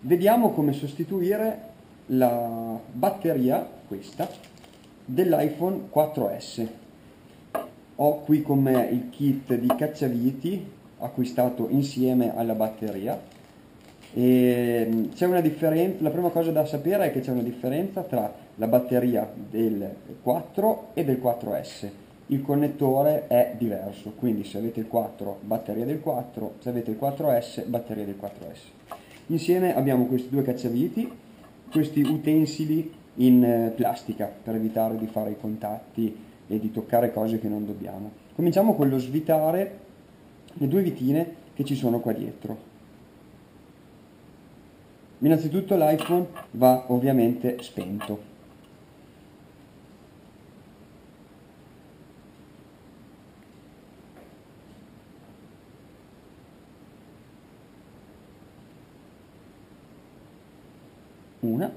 vediamo come sostituire la batteria, questa, dell'iPhone 4S. Ho qui con me il kit di cacciaviti acquistato insieme alla batteria e c'è una la prima cosa da sapere è che c'è una differenza tra la batteria del 4 e del 4S. Il connettore è diverso, quindi se avete il 4, batteria del 4, se avete il 4S, batteria del 4S. Insieme abbiamo questi due cacciaviti, questi utensili in eh, plastica per evitare di fare i contatti e di toccare cose che non dobbiamo. Cominciamo con lo svitare le due vitine che ci sono qua dietro. Innanzitutto l'iPhone va ovviamente spento. Una.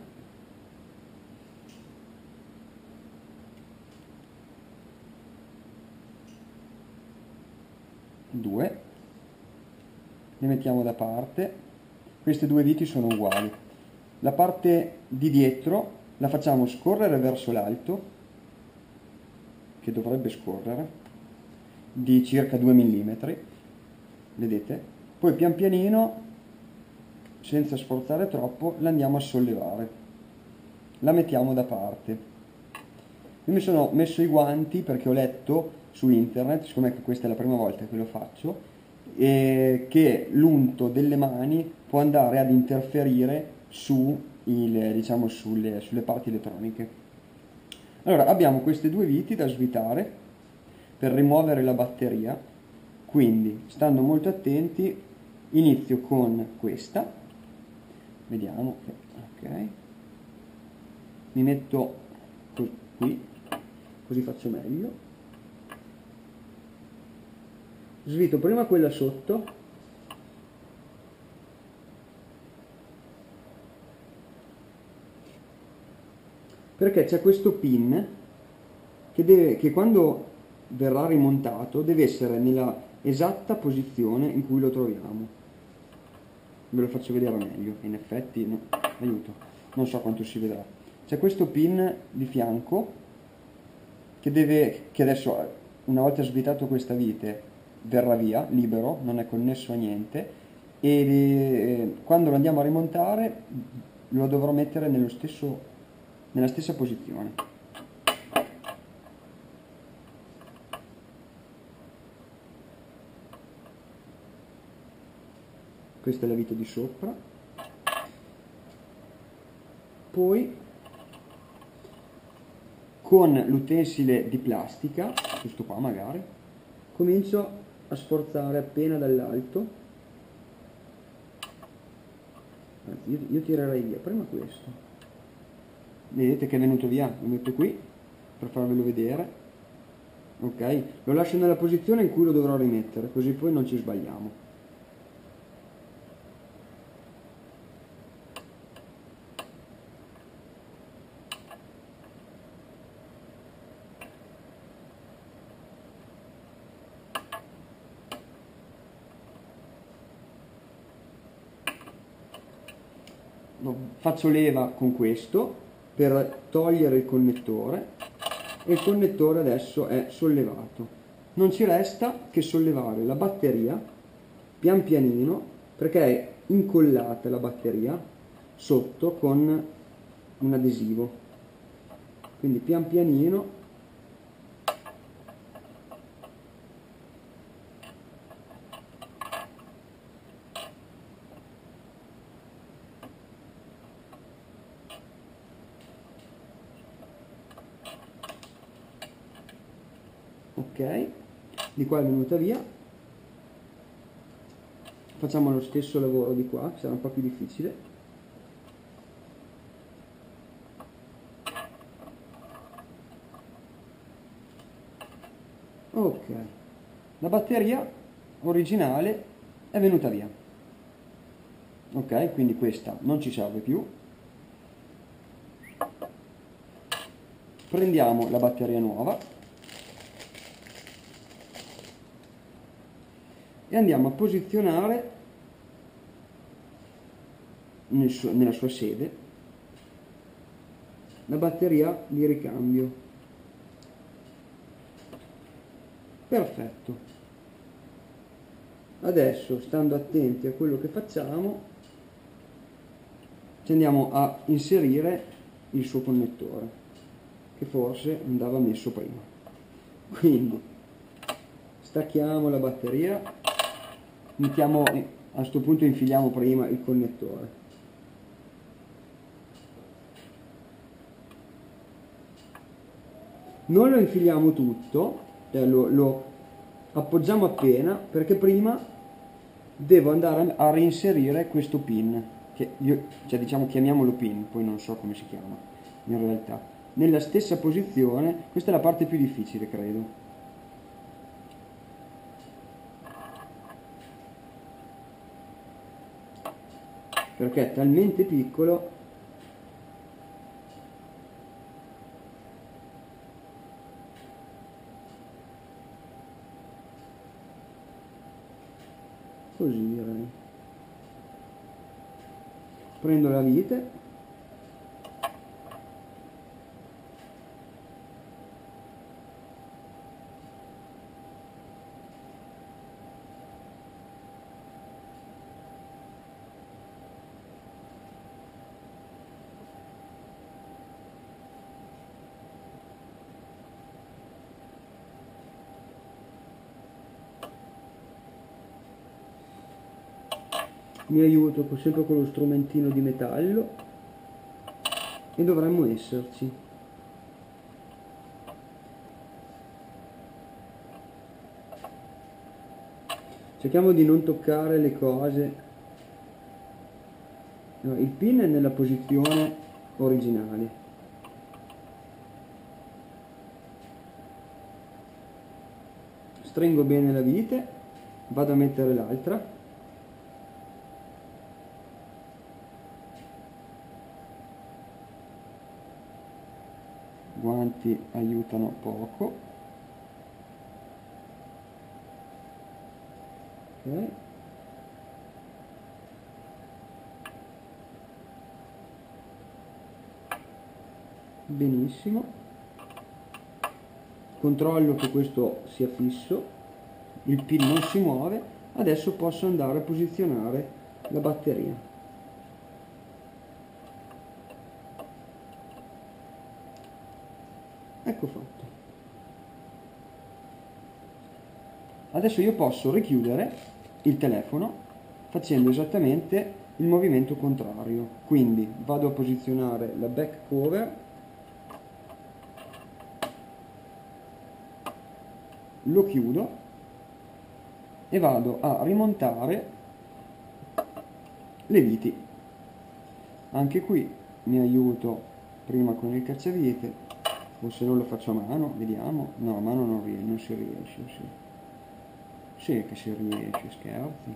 Due. Le mettiamo da parte queste due viti sono uguali. La parte di dietro la facciamo scorrere verso l'alto, che dovrebbe scorrere, di circa 2 mm, vedete? Poi pian pianino, senza sforzare troppo, la andiamo a sollevare. La mettiamo da parte. Io mi sono messo i guanti perché ho letto su internet, siccome questa è la prima volta che lo faccio, che l'unto delle mani può andare ad interferire su il, diciamo, sulle, sulle parti elettroniche. Allora abbiamo queste due viti da svitare per rimuovere la batteria, quindi stando molto attenti inizio con questa, vediamo, ok, mi metto qui, così faccio meglio, svito prima quella sotto. Perché c'è questo pin che, deve, che quando verrà rimontato deve essere nella esatta posizione in cui lo troviamo ve lo faccio vedere meglio in effetti no, aiuto non so quanto si vedrà c'è questo pin di fianco che deve che adesso una volta svitato questa vite verrà via, libero, non è connesso a niente e eh, quando lo andiamo a rimontare lo dovrò mettere stesso, nella stessa posizione. Questa è la vite di sopra. Poi con l'utensile di plastica, questo qua magari, comincio a sforzare appena dall'alto. Io, io tirerei via prima questo. Vedete che è venuto via lo metto qui per farvelo vedere. Ok lo lascio nella posizione in cui lo dovrò rimettere così poi non ci sbagliamo faccio leva con questo per togliere il connettore e il connettore adesso è sollevato. Non ci resta che sollevare la batteria pian pianino perché è incollata la batteria sotto con un adesivo. Quindi pian pianino di qua è venuta via. Facciamo lo stesso lavoro di qua sarà un po' più difficile. Ok. La batteria originale è venuta via. Ok quindi questa non ci serve più. Prendiamo la batteria nuova e andiamo a posizionare nel suo, nella sua sede, la batteria di ricambio. Perfetto. Adesso, stando attenti a quello che facciamo, ci andiamo a inserire il suo connettore, che forse andava messo prima. Quindi, stacchiamo la batteria, mettiamo, a questo punto infiliamo prima il connettore. Non lo infiliamo tutto, cioè lo, lo appoggiamo appena perché prima devo andare a reinserire questo pin che io, cioè diciamo chiamiamolo pin poi non so come si chiama in realtà nella stessa posizione questa è la parte più difficile credo perché è talmente piccolo così direi. Prendo la vite mi aiuto sempre con lo strumentino di metallo. E dovremmo esserci. Cerchiamo di non toccare le cose. No, il pin è nella posizione originale. Stringo bene la vite vado a mettere l'altra guanti aiutano poco. Okay. benissimo. Controllo che questo sia fisso. Il pin non si muove. Adesso posso andare a posizionare la batteria ecco fatto adesso io posso richiudere il telefono facendo esattamente il movimento contrario quindi vado a posizionare la back cover lo chiudo e vado a rimontare le viti anche qui mi aiuto prima con il cacciavite o se non lo faccio a mano, vediamo. No, a mano non, non si riesce, sì. Sì che si riesce, scherzi.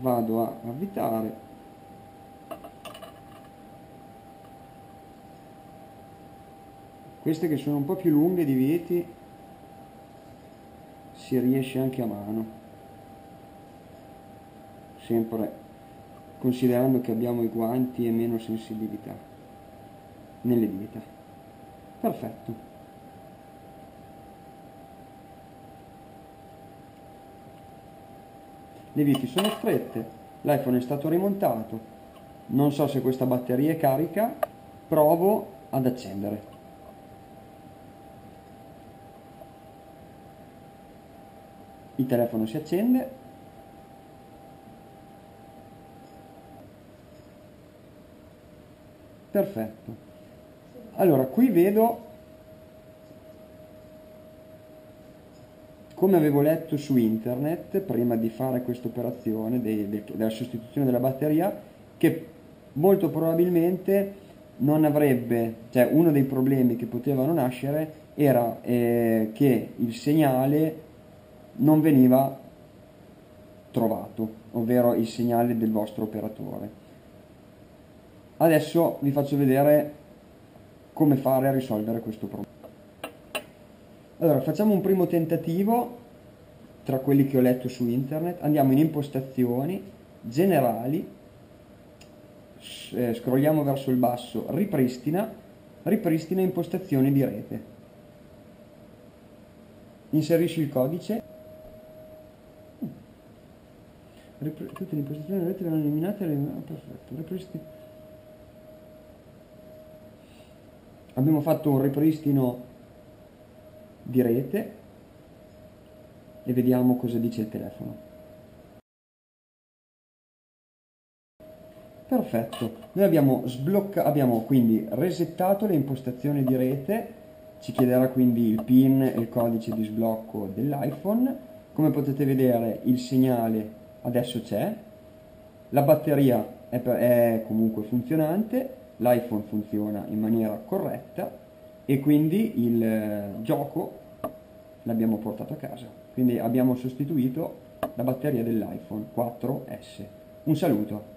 Vado a avvitare. Queste che sono un po' più lunghe di viti si riesce anche a mano. Sempre considerando che abbiamo i guanti e meno sensibilità nelle dita. Perfetto. Le viti sono strette, l'iPhone è stato rimontato, non so se questa batteria è carica, provo ad accendere. Il telefono si accende, Perfetto. Allora, qui vedo, come avevo letto su internet, prima di fare questa operazione della sostituzione della batteria, che molto probabilmente non avrebbe, cioè uno dei problemi che potevano nascere era eh, che il segnale non veniva trovato, ovvero il segnale del vostro operatore. Adesso vi faccio vedere come fare a risolvere questo problema. Allora, facciamo un primo tentativo tra quelli che ho letto su internet, andiamo in impostazioni, generali, eh, scrolliamo verso il basso, ripristina, ripristina impostazioni di rete. Inserisci il codice, tutte le impostazioni di rete verranno eliminate, ah, perfetto, ripristina. Abbiamo fatto un ripristino di rete e vediamo cosa dice il telefono. Perfetto, noi abbiamo, abbiamo quindi resettato le impostazioni di rete, ci chiederà quindi il PIN e il codice di sblocco dell'iPhone, come potete vedere il segnale adesso c'è, la batteria è, è comunque funzionante, l'iPhone funziona in maniera corretta e quindi il eh, gioco l'abbiamo portato a casa. Quindi abbiamo sostituito la batteria dell'iPhone 4S. Un saluto.